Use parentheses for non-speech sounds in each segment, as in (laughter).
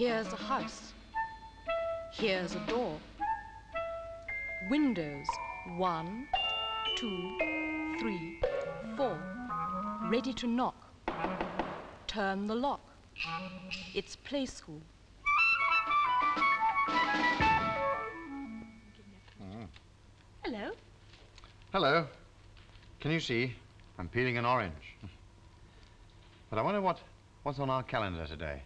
Here's a house. Here's a door. Windows. One, two, three, four. Ready to knock. Turn the lock. It's play school. Mm. Hello. Hello. Can you see? I'm peeling an orange. But I wonder what, what's on our calendar today.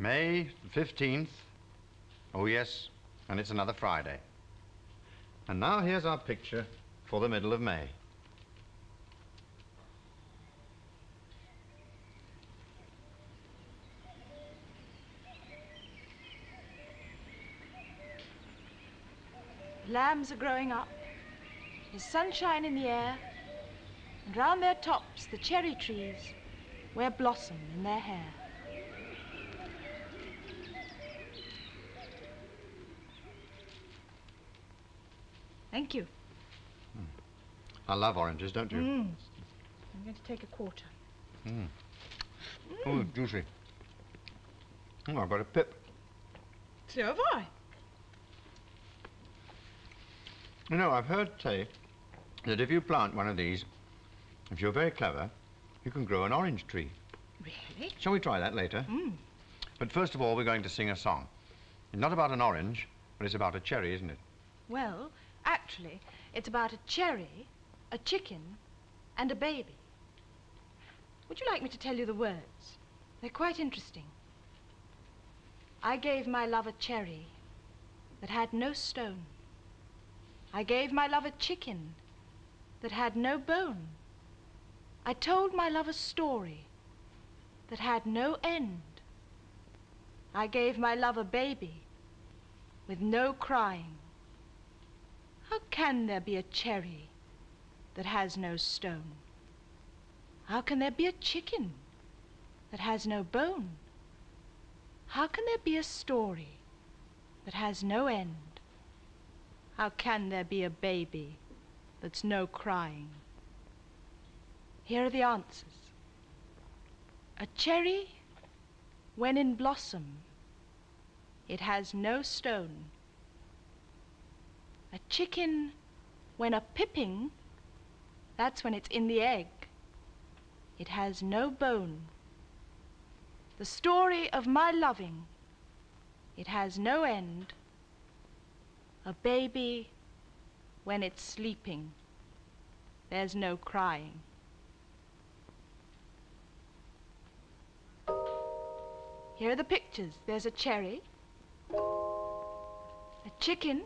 May 15th. Oh, yes, and it's another Friday. And now here's our picture for the middle of May. Lambs are growing up. There's sunshine in the air. And round their tops, the cherry trees wear blossom in their hair. Thank you. I love oranges, don't you? Mm. I'm going to take a quarter. Mm. Oh, juicy. Oh, I've got a pip. So have I. You know, I've heard say that if you plant one of these, if you're very clever, you can grow an orange tree. Really? Shall we try that later? Mm. But first of all, we're going to sing a song. It's not about an orange, but it's about a cherry, isn't it? Well, actually, it's about a cherry, a chicken, and a baby. Would you like me to tell you the words? They're quite interesting. I gave my love a cherry that had no stone. I gave my love a chicken that had no bone. I told my love a story that had no end. I gave my love a baby with no crying. How can there be a cherry that has no stone? How can there be a chicken that has no bone? How can there be a story that has no end? How can there be a baby that's no crying? Here are the answers. A cherry, when in blossom, it has no stone. A chicken, when a pipping, that's when it's in the egg. It has no bone. The story of my loving, it has no end. A baby, when it's sleeping, there's no crying. Here are the pictures. There's a cherry, a chicken,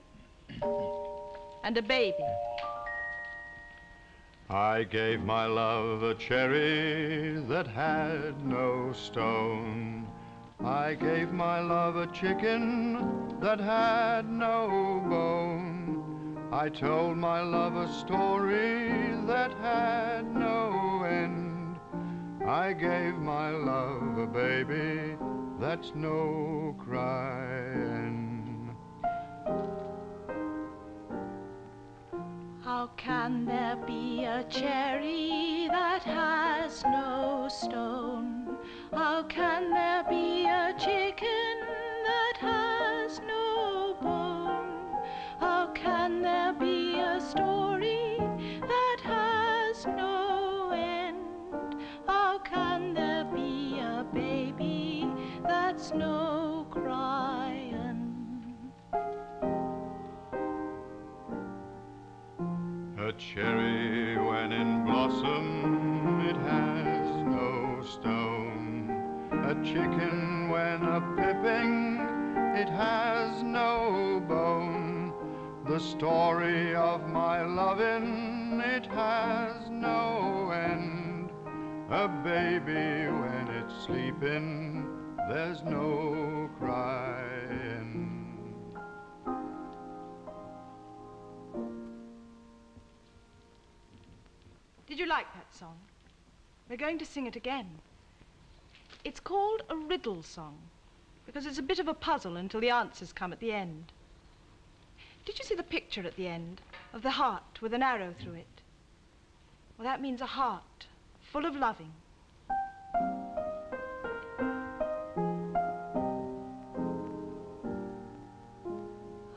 and a baby. I gave my love a cherry that had no stone. I gave my love a chicken that had no bone. I told my love a story that had no end. I gave my love a baby that's no crying. How can there be a cherry that has no stone? How can there be a chicken story that has no end? How can there be a baby that's no crying? A cherry when in blossom, it has no stone. A chicken when a pipping, it has no. The story of my loving, it has no end. A baby when it's sleeping, there's no crying. Did you like that song? We're going to sing it again. It's called a riddle song because it's a bit of a puzzle until the answers come at the end. Did you see the picture at the end? of the heart with an arrow through it. Well, that means a heart full of loving.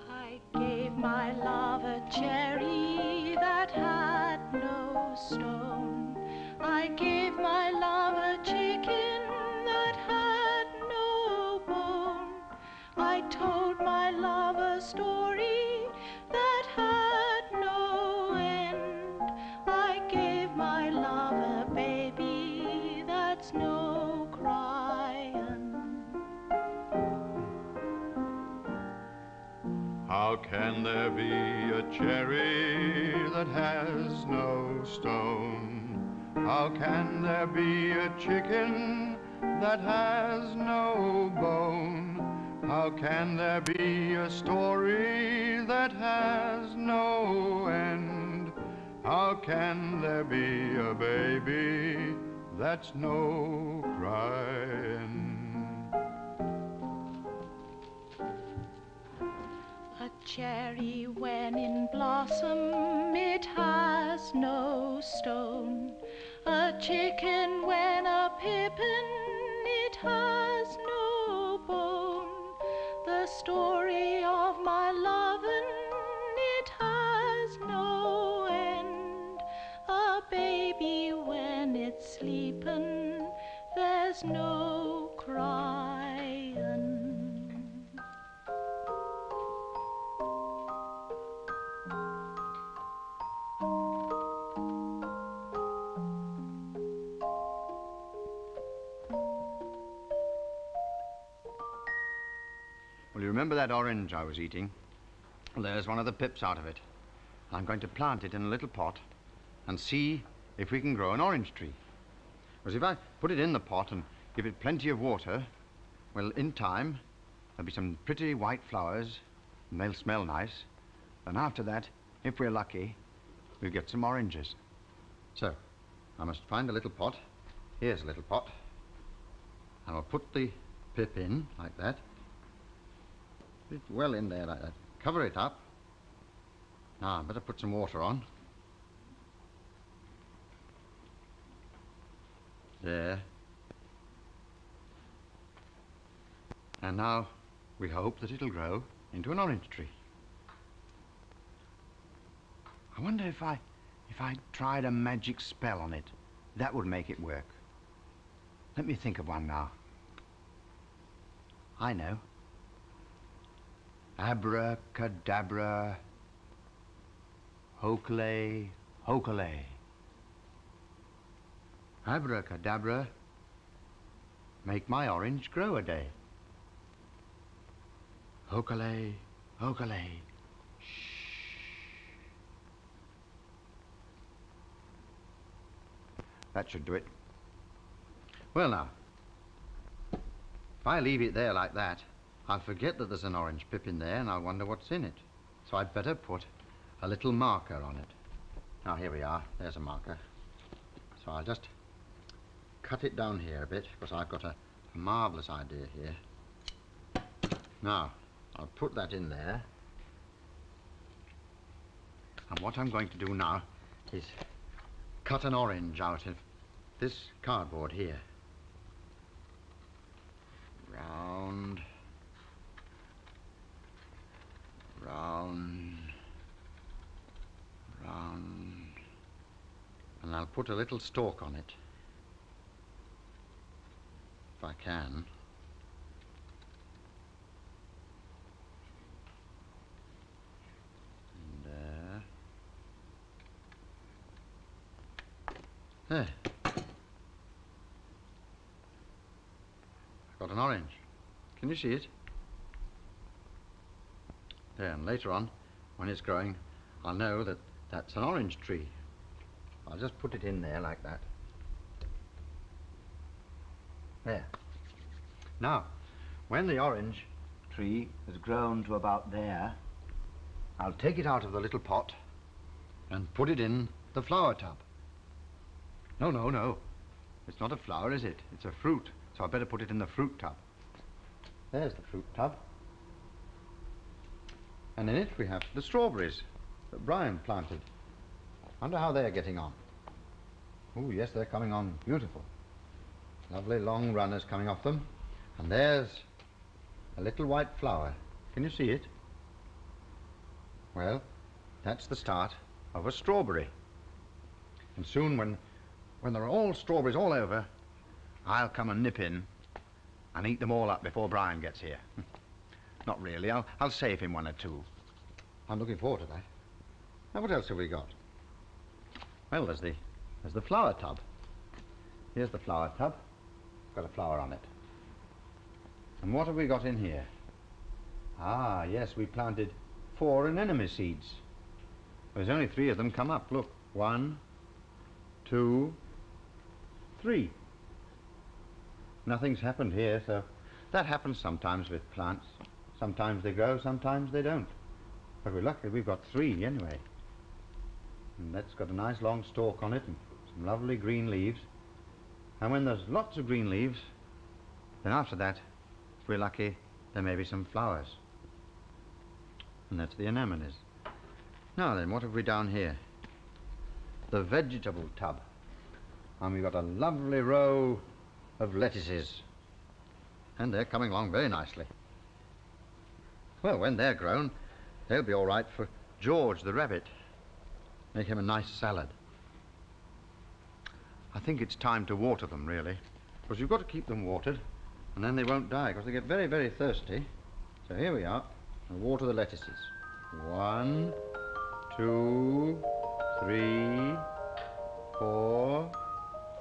I gave my love a cherry that had no stone. I gave my love a chicken that had no bone. I told my love a story How can there be a cherry that has no stone? How can there be a chicken that has no bone? How can there be a story that has no end? How can there be a baby that's no crying? Cherry when in blossom it has no stone. A chicken when a pippin it has no bone. The story of my lovin' it has no end. A baby when it's sleepin' there's no Orange I was eating? There's one of the pips out of it. I'm going to plant it in a little pot and see if we can grow an orange tree. Because if I put it in the pot and give it plenty of water, well, in time, there'll be some pretty white flowers, and they'll smell nice. And after that, if we're lucky, we'll get some oranges. So, I must find a little pot. Here's a little pot. I'll put the pip in, like that. Put it well in there like that. Cover it up. Now, I better put some water on. There. And now we hope that it'll grow into an orange tree. I wonder if I if I tried a magic spell on it, that would make it work. Let me think of one now. I know. Abracadabra, hokale, hokale. Abracadabra, make my orange grow a day. Hokale, hokale. That should do it. Well now, if I leave it there like that, I'll forget that there's an orange pip in there and I'll wonder what's in it. So I'd better put a little marker on it. Now here we are, there's a marker. So I'll just cut it down here a bit because I've got a, a marvellous idea here. Now, I'll put that in there. And what I'm going to do now is cut an orange out of this cardboard here. Round. Round. Round. And I'll put a little stalk on it. If I can. And there. There. I've got an orange. Can you see it? And later on, when it's growing, I'll know that that's an orange tree. I'll just put it in there like that. There. Now, when the orange tree has grown to about there, I'll take it out of the little pot and put it in the flower tub. No, no, no. It's not a flower, is it? It's a fruit. So I better put it in the fruit tub. There's the fruit tub. And in it we have the strawberries. that Brian planted. Wonder how they're getting on. Oh, yes, they're coming on beautiful. Lovely long runners coming off them. And there's a little white flower. Can you see it? Well, that's the start of a strawberry. And soon, when, when there are all strawberries all over, I'll come and nip in and eat them all up before Brian gets here. (laughs) Not really. I'll, I'll save him one or two. I'm looking forward to that. Now, what else have we got? Well, there's the, there's the flower tub. Here's the flower tub. Got a flower on it. And what have we got in here? Ah, yes, we planted four anemone seeds. There's only three of them come up. Look, one, two, three. Nothing's happened here, so that happens sometimes with plants. Sometimes they grow, sometimes they don't. But we're lucky we've got three anyway. And that's got a nice long stalk on it and some lovely green leaves. And when there's lots of green leaves, then after that, if we're lucky, there may be some flowers. And that's the anemones. Now then, what have we down here? The vegetable tub. And we've got a lovely row of lettuces. And they're coming along very nicely. Well, when they're grown, they'll be all right for George the rabbit. Make him a nice salad. I think it's time to water them, really. Because you've got to keep them watered, and then they won't die, because they get very, very thirsty. So here we are. I'll water the lettuces. One, two, three, four,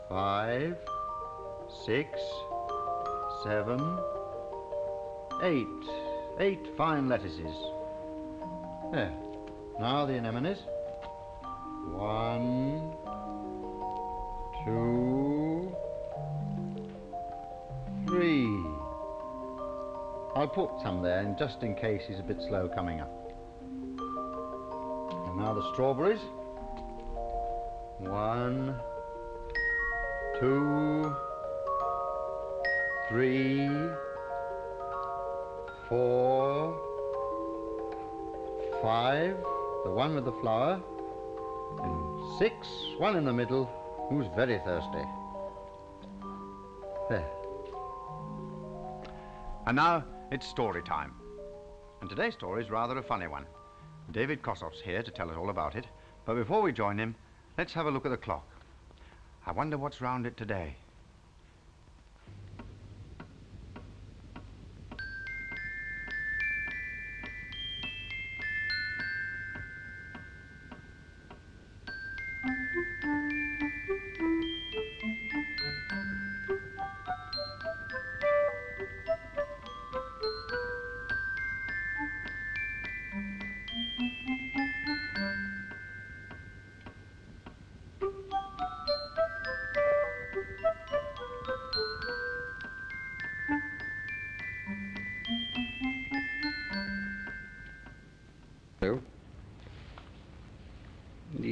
five, six, seven, eight. Eight fine lettuces. There. Now the anemones. One, two, three. I'll put some there, and just in case he's a bit slow coming up. And now the strawberries. One, two, three, four, five, the one with the flower, and six, one in the middle, who's very thirsty. There. And now it's story time. And today's story is rather a funny one. David Kossoff's here to tell us all about it. But before we join him, let's have a look at the clock. I wonder what's round it today.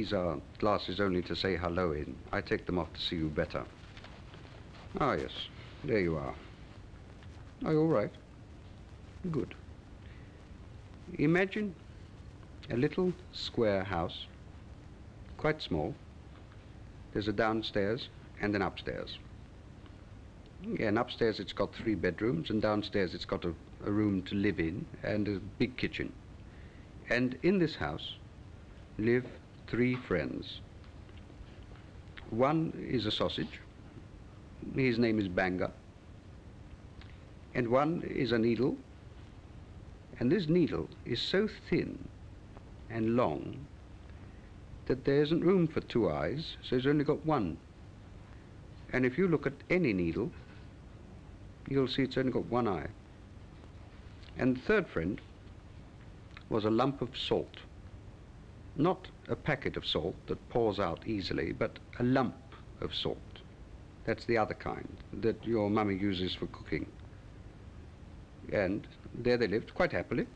These are glasses only to say hello in. I take them off to see you better. Ah, yes. There you are. Are you all right? Good. Imagine a little square house, quite small. There's a downstairs and an upstairs. Yeah, and upstairs it's got three bedrooms, and downstairs it's got a, a room to live in and a big kitchen. And in this house live three friends. One is a sausage. His name is Banger. And one is a needle. And this needle is so thin and long that there isn't room for two eyes, so he's only got one. And if you look at any needle, you'll see it's only got one eye. And the third friend was a lump of salt. Not a packet of salt that pours out easily, but a lump of salt. That's the other kind that your mummy uses for cooking. And there they lived quite happily.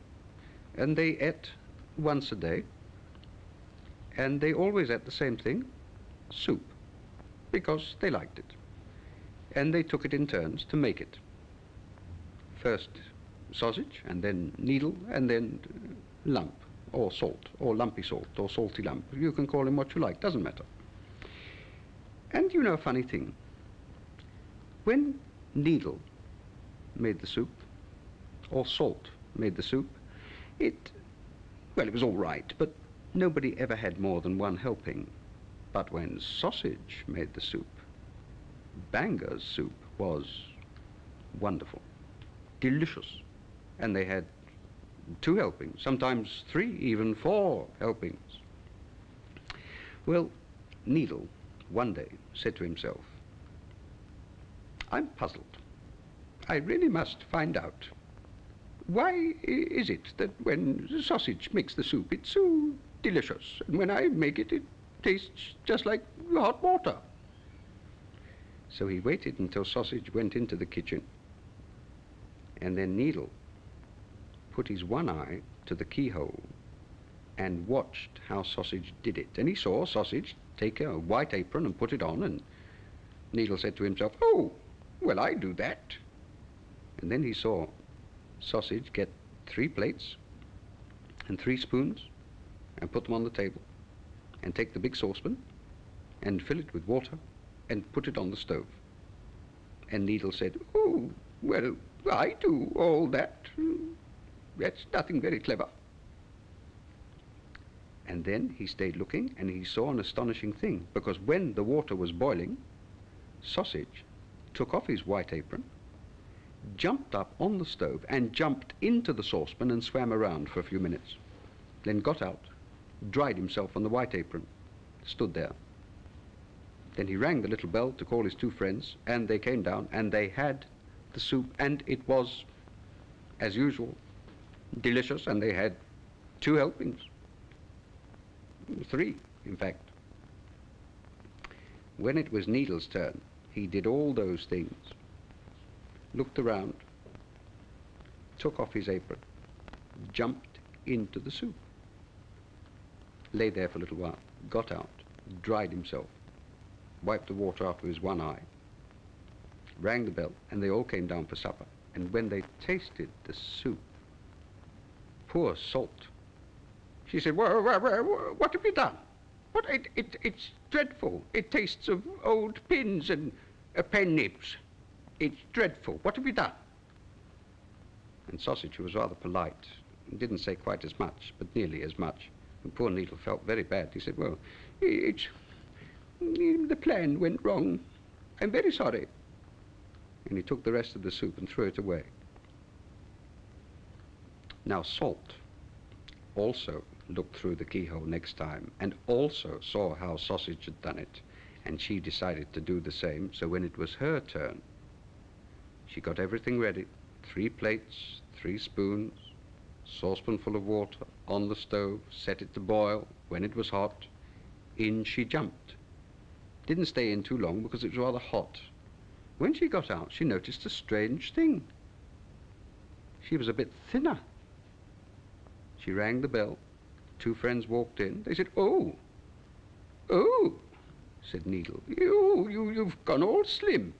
And they ate once a day. And they always ate the same thing, soup, because they liked it. And they took it in turns to make it. First sausage, and then needle, and then lump or salt, or lumpy salt, or salty lump. You can call him what you like, doesn't matter. And you know a funny thing? When Needle made the soup, or Salt made the soup, it, well, it was all right, but nobody ever had more than one helping. But when Sausage made the soup, Banger's soup was wonderful, delicious, and they had two helpings, sometimes three, even four helpings. Well, Needle one day said to himself, I'm puzzled. I really must find out. Why is it that when the sausage makes the soup, it's so delicious, and when I make it, it tastes just like hot water? So he waited until Sausage went into the kitchen, and then Needle put his one eye to the keyhole and watched how Sausage did it. And he saw Sausage take a white apron and put it on, and Needle said to himself, Oh, well, I do that. And then he saw Sausage get three plates and three spoons and put them on the table, and take the big saucepan and fill it with water and put it on the stove. And Needle said, Oh, well, I do all that. That's nothing very clever. And then he stayed looking and he saw an astonishing thing because when the water was boiling, Sausage took off his white apron, jumped up on the stove and jumped into the saucepan and swam around for a few minutes. Then got out, dried himself on the white apron, stood there. Then he rang the little bell to call his two friends and they came down and they had the soup and it was, as usual, delicious and they had two helpings. Three, in fact. When it was Needle's turn, he did all those things, looked around, took off his apron, jumped into the soup, lay there for a little while, got out, dried himself, wiped the water out of his one eye, rang the bell, and they all came down for supper. And when they tasted the soup, poor Salt, she said, "Wha- wha- wha- wha- what have you done? What, it, it, it's dreadful. It tastes of old pins and uh, pen nibs. It's dreadful. What have you done? And Sausage, who was rather polite, didn't say quite as much, but nearly as much. And poor Needle felt very bad. He said, well, it's... The plan went wrong. I'm very sorry. And he took the rest of the soup and threw it away. Now, Salt also looked through the keyhole next time and also saw how Sausage had done it. And she decided to do the same. So when it was her turn, she got everything ready. Three plates, three spoons, saucepan full of water, on the stove, set it to boil. When it was hot, in she jumped. Didn't stay in too long because it was rather hot. When she got out, she noticed a strange thing. She was a bit thinner. She rang the bell. Two friends walked in. They said, Oh, oh, said Needle. You, you, you've gone all slim.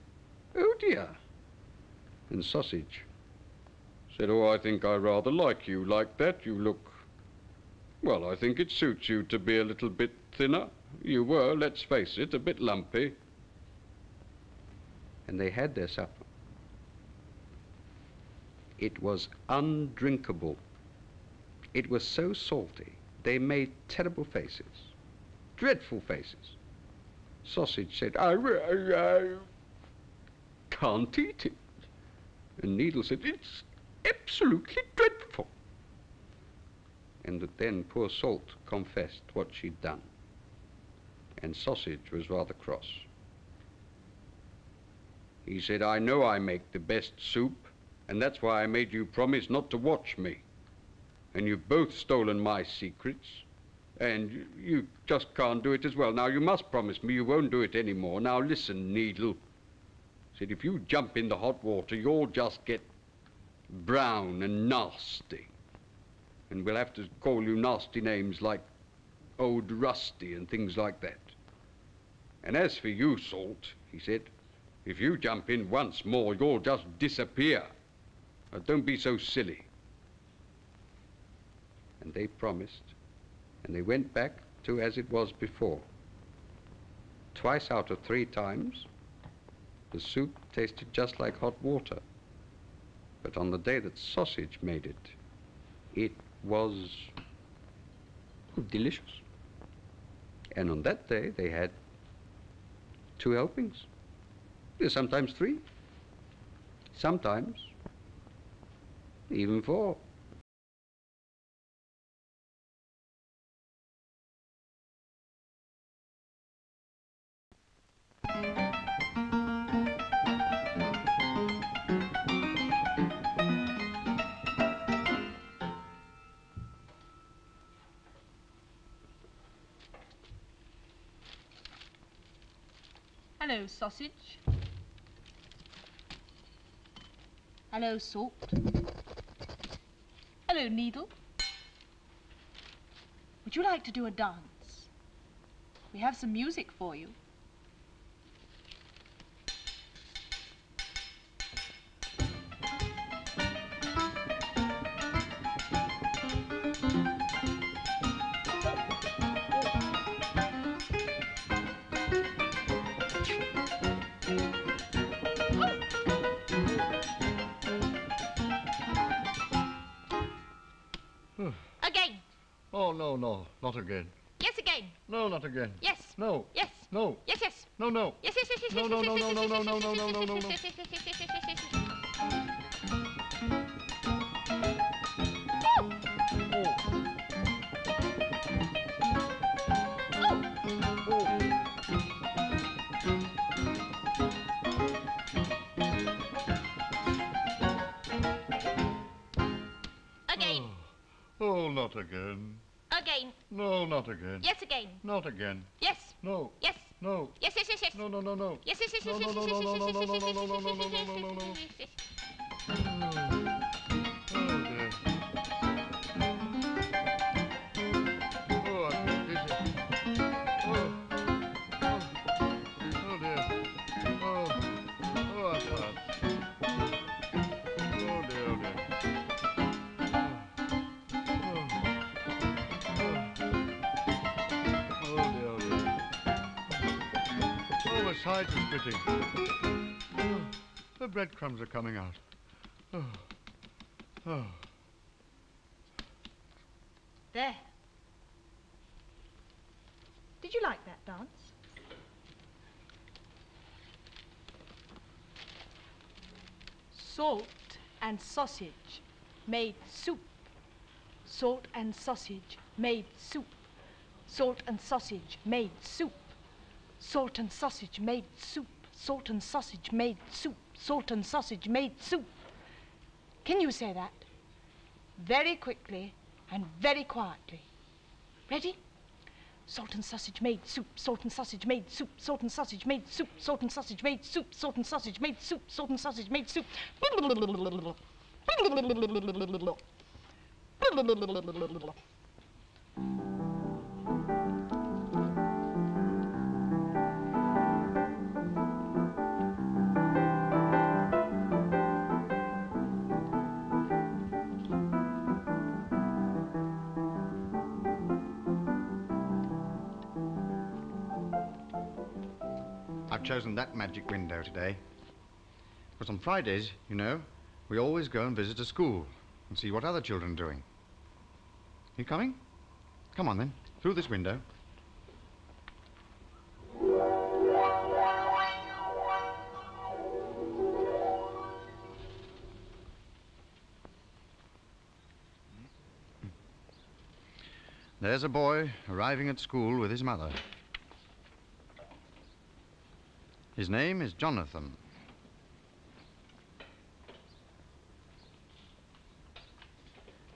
Oh, dear. And Sausage said, Oh, I think I rather like you like that. You look. Well, I think it suits you to be a little bit thinner. You were, let's face it, a bit lumpy. And they had their supper. It was undrinkable. It was so salty, they made terrible faces. Dreadful faces. Sausage said, I, I, I can't eat it. And Needle said, It's absolutely dreadful. And then poor Salt confessed what she'd done. And Sausage was rather cross. He said, I know I make the best soup, and that's why I made you promise not to watch me. And you've both stolen my secrets, and you, just can't do it as well. Now, you must promise me you won't do it anymore. Now, listen, Needle. Said, if you jump in the hot water, you'll just get brown and nasty. And we'll have to call you nasty names like Old Rusty and things like that. And as for you, Salt, he said, if you jump in once more, you'll just disappear. Now, don't be so silly. And they promised, and they went back to as it was before. Twice out of three times, the soup tasted just like hot water. But on the day that sausage made it, it was delicious. And on that day, they had two helpings. Sometimes three. Sometimes even four. Sausage. Hello, salt. Hello, needle. Would you like to do a dance? We have some music for you. Oh, no, no, not again. Yes, again. No, not again. Yes. No. Yes. No. Yes, yes. No, no. Yes, yes, yes, yes. No, no, no, no, no, no, no, no, no, no, no, no. Again. Oh, not again. No, not again. Yes, again. Not again. Yes. No. Yes. No. Yes, yes, yes, yes. No, no, no, no. Yes, yes, yes, No, yes, no, yes, no, yes, no, yes, no, yes, no, yes, no, yes, no, no, yes, no, yes, no, no, no, no, no. yes, yes, yes. Oh, Oh, the breadcrumbs are coming out. Oh. Oh. There. Did you like that dance? Salt and sausage made soup. Salt and sausage made soup. Salt and sausage made soup. Salt and sausage made soup. Salt and sausage made soup. Salt and sausage made soup. Can you say that? Very quickly and very quietly. Ready? Salt and sausage made soup, salt and sausage made soup, salt and sausage made soup, salt and sausage made soup, salt and sausage made soup, salt and sausage made soup. I've chosen that magic window today. Because on Fridays, you know, we always go and visit a school and see what other children are doing. You coming? Come on then, through this window. There's a boy arriving at school with his mother. His name is Jonathan.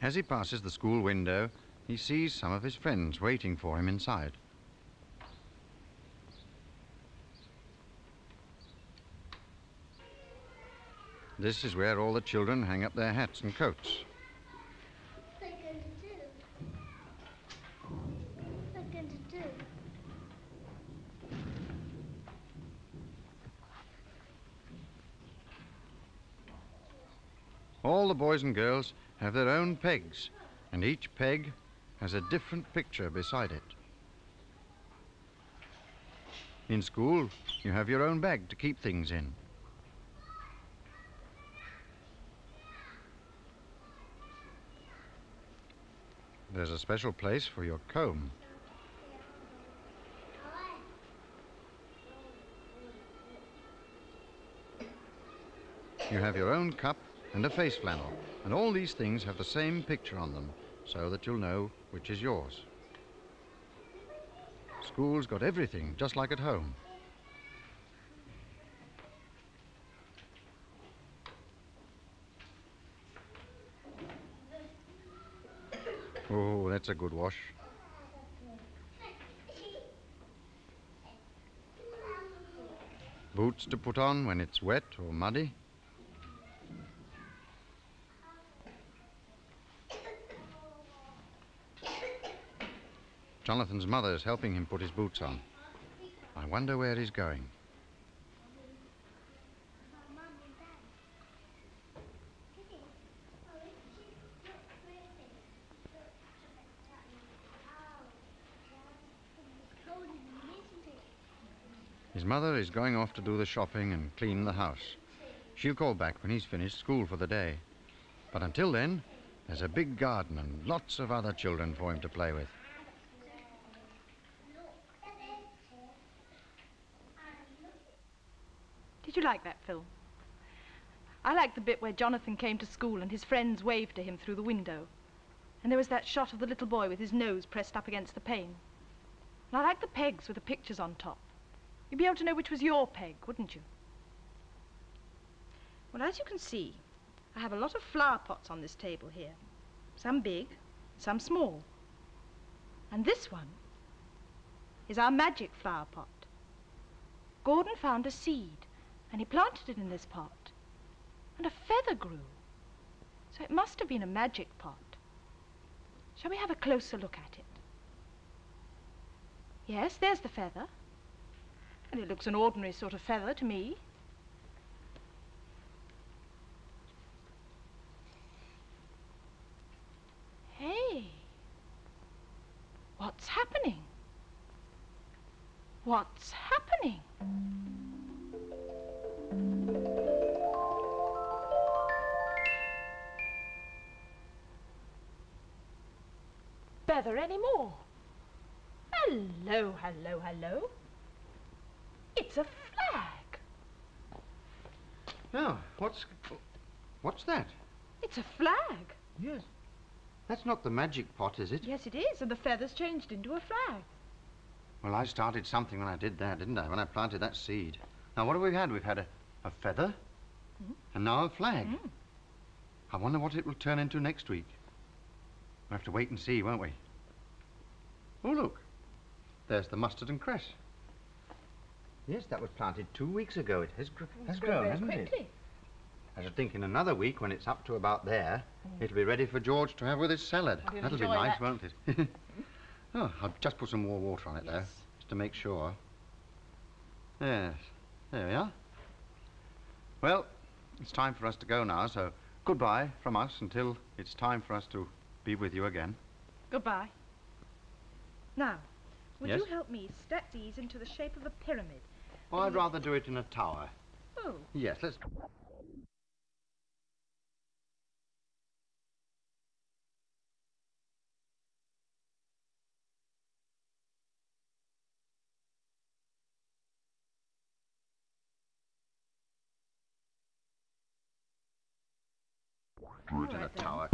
As he passes the school window, he sees some of his friends waiting for him inside. This is where all the children hang up their hats and coats. What are you going to do? What are you going to do? All the boys and girls have their own pegs, And each peg has a different picture beside it. In school, you have your own bag to keep things in. There's a special place for your comb. You have your own cup and a face flannel, and all these things have the same picture on them, so that you'll know which is yours. School's got everything, just like at home. Oh, that's a good wash. Boots to put on when it's wet or muddy. Jonathan's mother is helping him put his boots on. I wonder where he's going. His mother is going off to do the shopping and clean the house. She'll call back when he's finished school for the day. But until then, there's a big garden and lots of other children for him to play with. Did you like that, Phil? I liked the bit where Jonathan came to school and his friends waved to him through the window. And there was that shot of the little boy with his nose pressed up against the pane. And I liked the pegs with the pictures on top. You'd be able to know which was your peg, wouldn't you? Well, as you can see, I have a lot of flower pots on this table here. Some big, some small. And this one is our magic flower pot. Gordon found a seed and he planted it in this pot. And a feather grew. So it must have been a magic pot. Shall we have a closer look at it? Yes, there's the feather. And it looks an ordinary sort of feather to me. Hey, what's happening? What's happening? Feather anymore? Hello, hello, hello. It's a flag. Now, what's. What's that? It's a flag. Yes. That's not the magic pot, is it? Yes, it is, and the feather's changed into a flag. Well, I started something when I did that, didn't I? When I planted that seed. Now, what have we had? We've had a, a feather Mhm. and now a flag. Mm. I wonder what it will turn into next week. We'll have to wait and see, won't we? Oh, look. There's the mustard and cress. Yes, that was planted two weeks ago. It has, gr- has grown, very hasn't it? I should think in another week, when it's up to about there, it'll be ready for George to have with his salad. Mm. He'll That'll be nice, that. won't it? (laughs) oh, I'll just put some more water on it, though, Yes. just to make sure. Yes, there we are. Well, it's time for us to go now, so goodbye from us until it's time for us to be with you again. Goodbye. Now, would Yes? you help me stack these into the shape of a pyramid? Oh, I'd rather do it in a tower. Oh, Yes, let's. Do it in a then. tower.